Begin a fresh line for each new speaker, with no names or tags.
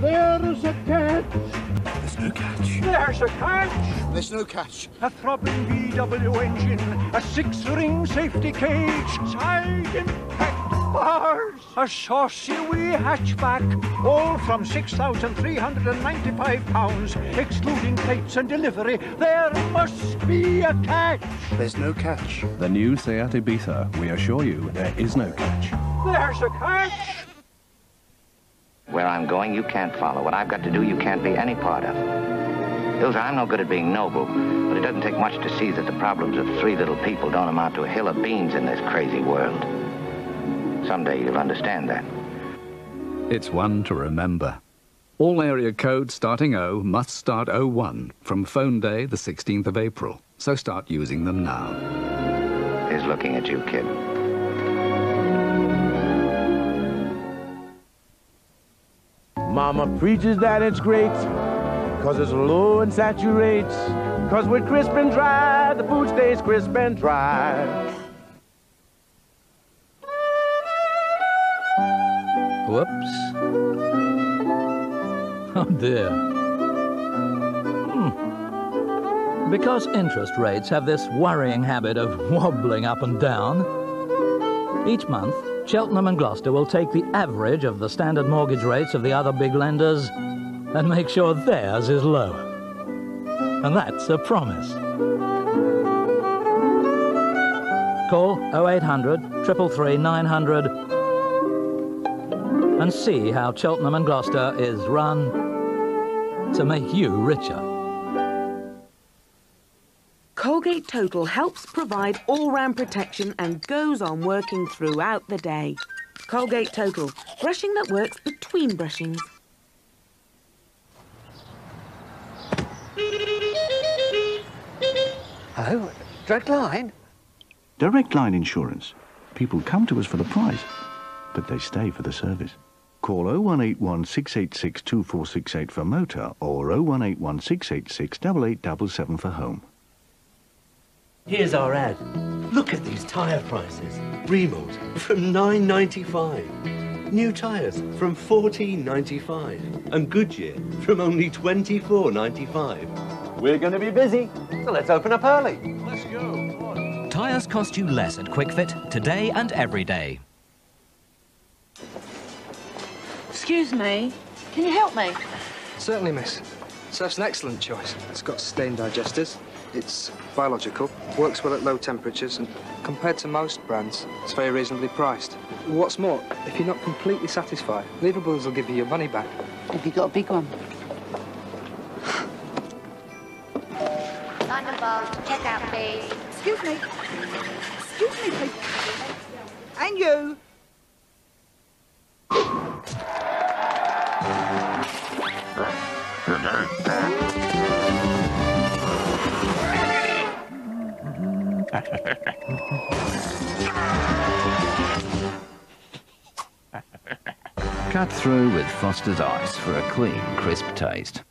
There's a catch.
There's no catch.
There's a catch.
There's no catch.
A throbbing VW engine, a six-ring safety cage, side impact bars, a saucy wee hatchback, all from £6,395, excluding plates and delivery. There must be a catch.
There's no catch.
The new Seat Ibiza, we assure you, there is no catch.
There's a catch.
Where I'm going, you can't follow. What I've got to do, you can't be any part of. Ilsa, I'm no good at being noble, but it doesn't take much to see that the problems of three little people don't amount to a hill of beans in this crazy world. Someday you'll understand that.
It's one to remember. All area codes starting O must start 01 from phone day, the 16th of April. So start using them now.
He's looking at you, kid.
Mama preaches that it's great, cause it's low and saturates. Cause we're crisp and dry, the food stays crisp and dry.
Whoops. Oh dear. Hmm. Because interest rates have this worrying habit of wobbling up and down, each month Cheltenham and Gloucester will take the average of the standard mortgage rates of the other big lenders and make sure theirs is lower. And that's a promise. Call 0800 333 900 and see how Cheltenham and Gloucester is run to make you richer.
Colgate Total helps provide all-round protection and goes on working throughout the day. Colgate Total, brushing that works between brushings.
Oh, direct line?
Direct line insurance. People come to us for the price, but they stay for the service. Call 0181 686 2468 for motor or 0181 686 8877 for home.
Here's our ad. Look at these tyre prices. Remoulds from 9.95. New tyres from 14.95. And Goodyear from only 24.95.
We're going to be busy, so let's open up early.
Let's go.
Tyres cost you less at Kwik-Fit today and every day.
Excuse me, can you help me?
Certainly, miss. Surf's an excellent choice. It's got stain digesters. It's biological, works well at low temperatures, and compared to most brands, it's very reasonably priced. What's more, if you're not completely satisfied, Lever Brothers will give you your money back.
Have you got a big one?
Line above, check out, please.
Excuse me. Excuse me, please. And you.
Cut through with Foster's Ice for a clean, crisp taste.